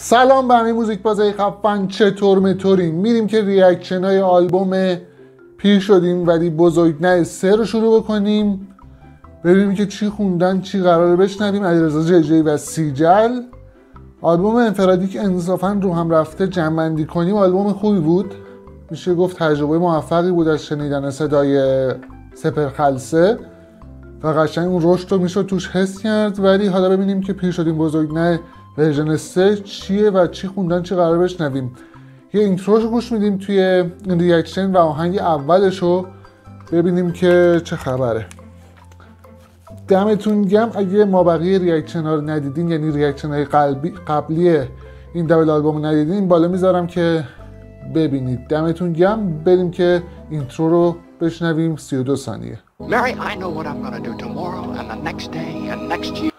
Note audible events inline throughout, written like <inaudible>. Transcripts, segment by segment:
سلام به همه موزیک بازای خفن چطور مطورین؟ میریم که reaction های آلبوم پیر شدیم ولی بزرگ نه سه رو شروع بکنیم. ببینیم که چی خوندن چی قراره بشنویم. علیرضا جی و سیجل. آلبوم انفرادی که انصافا رو هم رفته جمع‌بندی کنیم. آلبوم خوبی بود. میشه گفت تجربه موفقی بود از شنیدن صدای سپهر خلسه و قشنگ اون رشد رو می‌شد توش حس کرد. ولی حالا ببینیم که پیر شدیم بزرگ نه ورژن 3 چیه و چی خوندن چی قرار بشنویم. یه اینتروش رو گوش میدیم توی reaction و آهنگ اولش رو ببینیم که چه خبره. دمتون گرم اگه ما بقیه reaction ها رو ندیدین یعنی reaction های قبلی قبلی این double album ندیدین بالا می‌ذارم که ببینید. دمتون گرم بریم که اینترو رو بشنویم. 32 ثانیه. Mary, I know what I'm gonna do tomorrow and the next day and next year.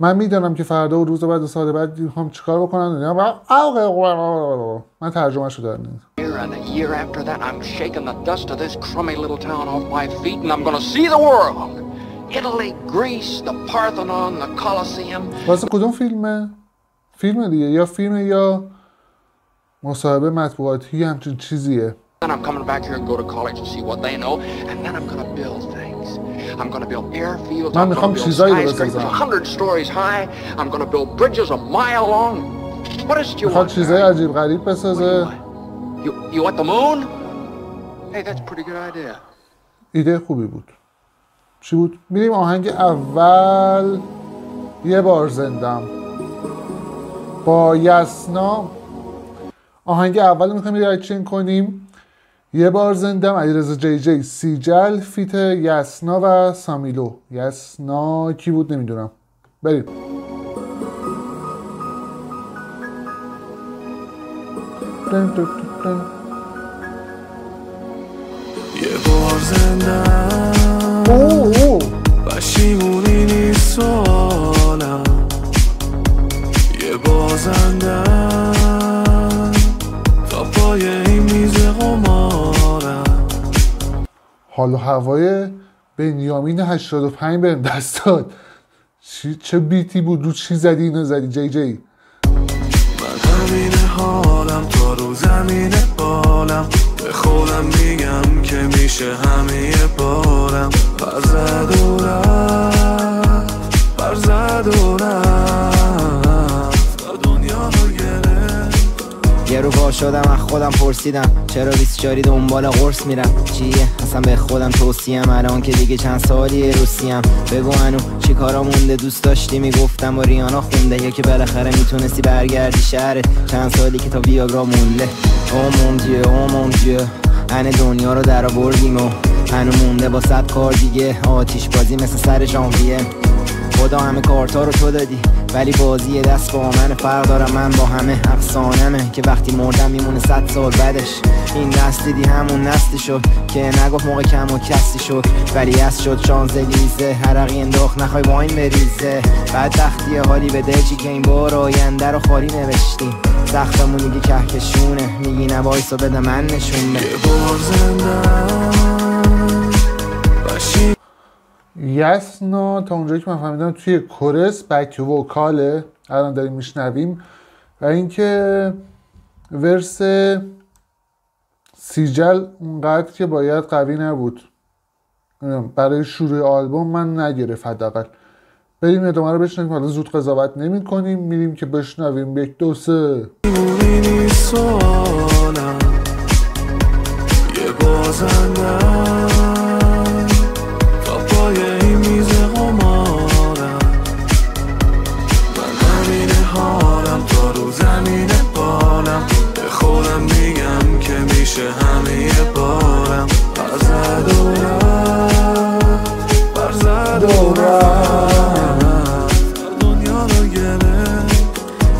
من می‌دانم که فردا و روز بعد و سال بعد می‌خوام چیکار بکنم من ترجمه شو دارم And a year after that, I'm shaking the dust of this crummy little town off my feet and I'm gonna see the world. Italy, Greece, the Parthenon, the Colosseum. واسه کدوم فیلمه؟ فیلم دیگه یا فیلم یا مصاحبه مطبوعاتی همچین چیزیه Then I'm coming back here and go to college and see what they know, and then I'm gonna build things. من می‌خوام چیزایی رو بسازم می‌خوام چیزای عجیب غریب بسازه. ایده خوبی بود. چی بود؟ میریم آهنگ اول. یه بار زندم. با یسنا. آهنگ اول می‌خوایم reaction کنیم. یه بار زندم علیرضا جی جی سیجل feat یسنا و سامیلو. یسنا کی بود نمی‌دونم. بریم. یه بار زندم. پشیمونی نیست سوالم. یه بازندم حال و هوای بنیامین 85 بهم دست داد. چه بیتی بود؟ رو چی زدی؟ اینو زدی جی جی. من حالم تا رو زمین بالم. به خودم میگم که میشه همه بارم. برزد و رفت برزد و رو پا شدم از خودم پرسیدم. چرا 24 دنبال قرص میرم؟ چیه؟ اصلا به خودم توصیم الان که دیگه چند سالی روسیم. بگو انو چی کارا مونده؟ دوست داشتی؟ می‌گفتم با ریانا خونده. یا که بالاخره می‌تونستی برگردی شهرت چند سالی که تا ویاگرا مونده. او مون دیو او مون دیو ان دنیا رو در آوردیم و هنو مونده با صد کار دیگه. آتیش بازی مثل سر ژانویه. خدا همه کارتا رو تو دادی. ولی بازی دست با من فرق دارم من با همه افسانمه که وقتی مردم میمونه صد سال بعدش. این دست دیدی همون نستی شد که نگفت موقع کم و کسی شد ولی از شد شانزلیزه حرقی انداخت نخوای واین بریزه. بدبختی حالی به دلچی که این بار آینده رو خالی نوشتیم سختمون میگی کهکشونه. میگی نوایسا بده من نشون بده یسنا تا اونجایی که من فهمیدم توی کورس بک وکاله الان داریم میشنویم. و اینکه ورس سیجل اونقدر که باید قوی نبود. برای شروع آلبوم من نگرفت حداقل. بریم ادامه رو بشنویم حالا زود قضاوت نمی کنیم میریم که بشنویم. یک دو سه. یه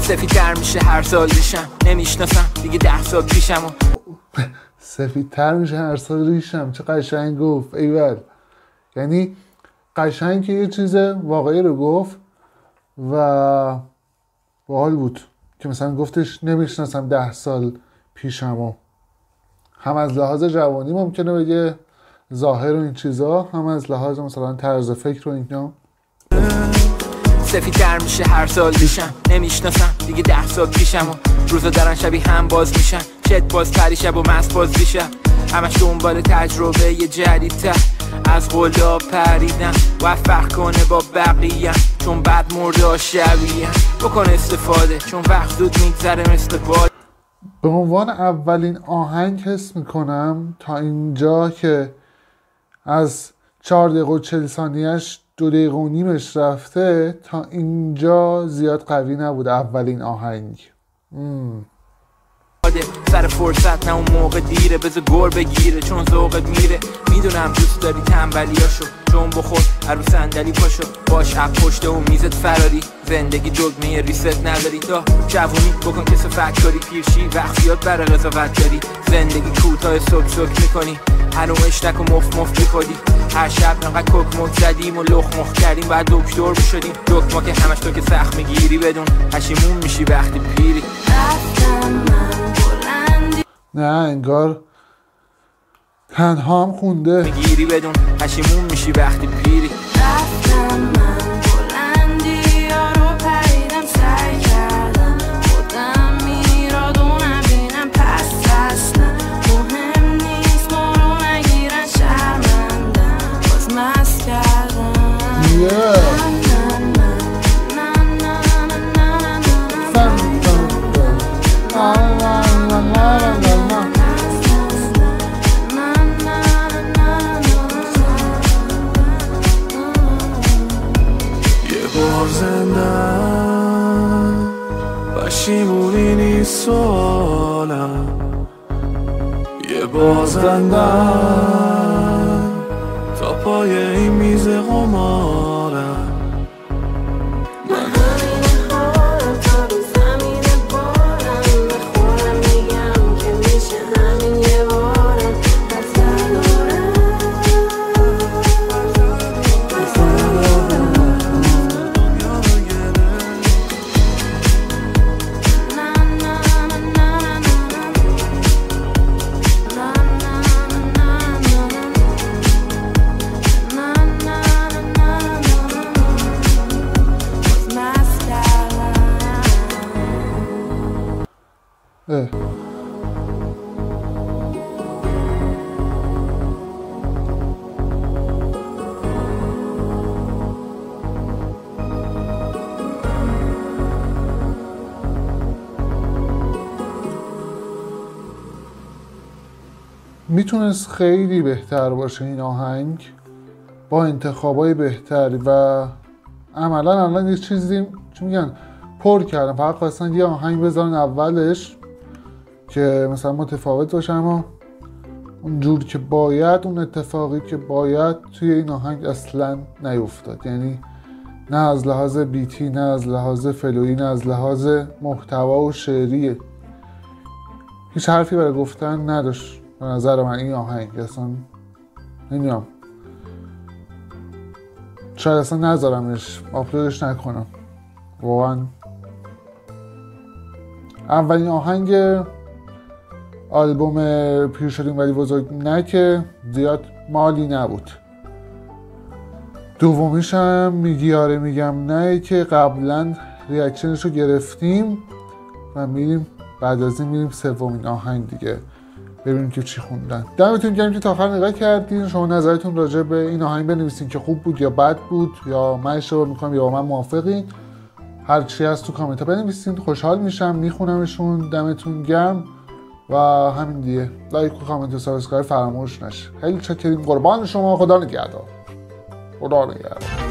سفیدتر میشه هر سال ریشم. نمی‌شناسم. دیگه ده سال پیشم و <laughs> سفیدتر میشه هر سال ریشم. چه قشنگ گفت. ایول. یعنی قشنگ که یه چیز واقعی رو گفت و باحال بود که مثلا گفتش نمی‌شناسم ده سال پیشم و هم از لحاظ جوانی ممکنه بگه ظاهر و این چیزا هم از لحاظ مثلا طرز فکر و اینا. سفیدتر میشه هر سال ریشم نمی‌شناسم دیگه ده سال پیشم و روزا دارن شبیه هم باز میشن. چت باز پری شب و مست باز دیشب همش دنبال تجربه یه جدیدتر. از قلا پریدن وفق کنه با بقیه. چون بعد مرده شبیه بکن استفاده چون وقت زود میگذره مثل باد. به عنوان اولین آهنگ حس می‌کنم تا اینجا که از چهار دقیقه و چل ثانیهش دو دقیقه و نیمش رفته تا اینجا زیاد قوی نبود. اولین آهنگ. مم. سر فرصت نه اون موقع دیره. بذار گور بگیره چون ذوقت میره. می‌دونم دوست داری تنبلیاشو. چون بخور هر صندلی پاشو. باش عق پشته و میزت فراری. زندگی دگمه ریست نداری. تا جوونی بکن که فکاری پیرشی وقت زیاد برای قضاوت داری. زندگی کوتاه سک سک می‌کنی. هنومش نکن مف مف می‌خوری. هر شب نقد کک مک زدیم و لخ مخ کردیم. بعد دکتر می‌شدیم. دکما که همش تو که سخت می‌گیری بدون. پشیمون میشی وقتی پیری. نه انگار تنها هم خونده. می‌گیری بدون. پشیمون میشی وقتی پیری. بار زندن پشیمونی نیست سوالم یه بار زندن تا پای این میز قمارم می‌تونست خیلی بهتر باشه این آهنگ؟ با انتخابای بهتری و عملا الان یه چیزی چی میگن؟ پر کردم فقط خواستن یه آهنگ بذارن اولش که مثلا متفاوت باشه اما اون جور که باید اون اتفاقی که باید توی این آهنگ اصلا نیفتاد. یعنی نه از لحاظ بیتی نه از لحاظ فلویی نه از لحاظ محتوا و شعری هیچ حرفی برای گفتن نداشت. به نظر من این آهنگ اصلا نمی‌دونم. شاید اصلا نذارمش آپلودش نکنم. واقعا. اولین آهنگ آلبوم پیر شدیم ولی بزرگ نه که زیاد مالی نبود. دومیش هم میگی آره میگم نه که قبلا reaction ش رو گرفتیم و میریم بعد از این میریم سومین آهنگ دیگه. ببینیم که چی خوندن. دمتون گرم که تا آخر نگاه کردین. شما نظرتون راجع به این آهنگ بنویسین که خوب بود یا بد بود یا من اشتباه می‌کنم با من موافقین. هر چی هست تو کامنت ها بنویسین. خوشحال میشم. میخونمشون. دمتون گرم. و همین دیگه. like و کامنت و subscribe فراموش نشه. خیلی چاکریم قربان شما. خدا نگهدار. خدا نگهدار.